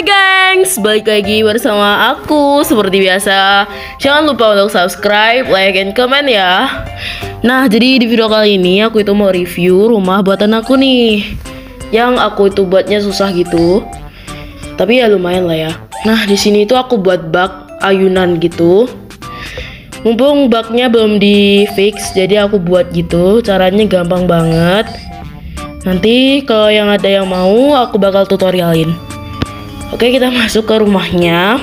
guys, balik lagi bersama aku seperti biasa. Jangan lupa untuk subscribe, like, and comment ya. Nah, jadi di video kali ini aku itu mau review rumah buatan aku nih. Yang aku itu buatnya susah gitu. Tapi ya lumayan lah ya. Nah, di sini itu aku buat bak ayunan gitu. Mumpung baknya belum di fix, jadi aku buat gitu. Caranya gampang banget. Nanti kalau yang ada yang mau, aku bakal tutorialin. Oke, kita masuk ke rumahnya.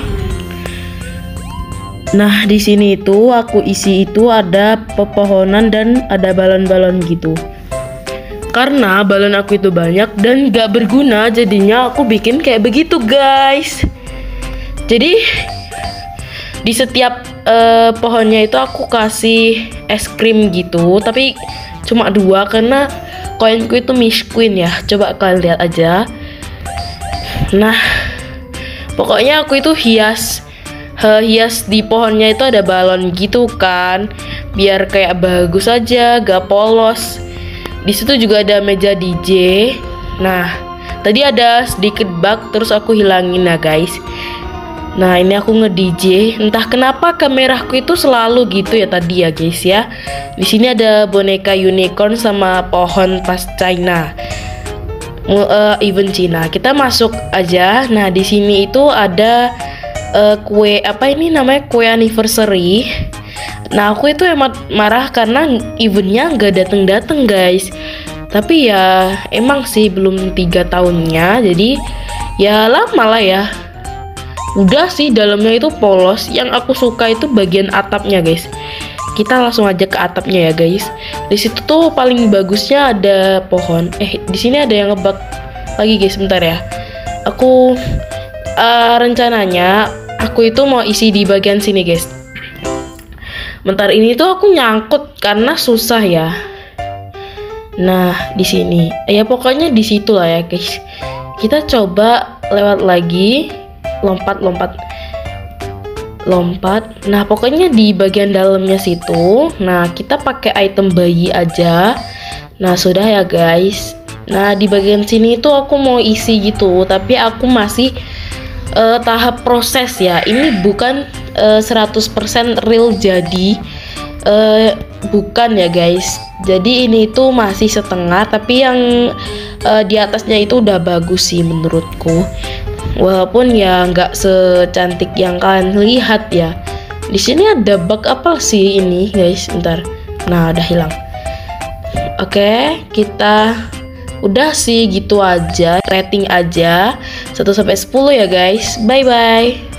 Nah, di sini itu aku isi itu ada pepohonan dan ada balon-balon gitu. Karena balon aku itu banyak dan gak berguna, jadinya aku bikin kayak begitu, guys. Jadi di setiap uh, pohonnya itu aku kasih es krim gitu, tapi cuma dua karena koinku itu Queen ya. Coba kalian lihat aja. Nah, pokoknya aku itu hias hias di pohonnya itu ada balon gitu kan. Biar kayak bagus aja gak polos. Di situ juga ada meja DJ nah tadi ada sedikit bug terus aku hilangin ya guys. Nah ini aku nge DJ entah kenapa kameraku itu selalu gitu ya tadi ya guys ya. Di sini ada boneka unicorn sama pohon pas China uh, event Cina. Kita masuk aja. Nah, di sini itu ada uh, kue apa ini namanya kue anniversary. Nah, aku itu emang marah karena eventnya nggak dateng-dateng guys. Tapi ya emang sih belum tiga tahunnya, jadi ya lama lah ya. Udah sih dalamnya itu polos. Yang aku suka itu bagian atapnya guys kita langsung aja ke atapnya ya guys di situ tuh paling bagusnya ada pohon. Eh di sini ada yang ngebak lagi guys. Sebentar ya. Aku uh, rencananya aku itu mau isi di bagian sini guys. Bentar ini tuh aku nyangkut karena susah ya. Nah di sini. Ya pokoknya di situ lah ya guys. Kita coba lewat lagi. Lompat lompat lompat. Nah, pokoknya di bagian dalamnya situ. Nah, kita pakai item bayi aja. Nah, sudah ya guys. Nah, di bagian sini itu aku mau isi gitu, tapi aku masih uh, tahap proses ya. Ini bukan uh, eh, 100% real jadi uh, bukan ya guys. Jadi ini itu masih setengah, tapi yang uh, di atasnya itu udah bagus sih menurutku walaupun ya nggak secantik yang kalian lihat ya. Di sini ada bug apa sih ini guys? Ntar nah udah hilang. Oke kita udah sih gitu aja rating aja. 1 sampai 10 ya guys. Bye bye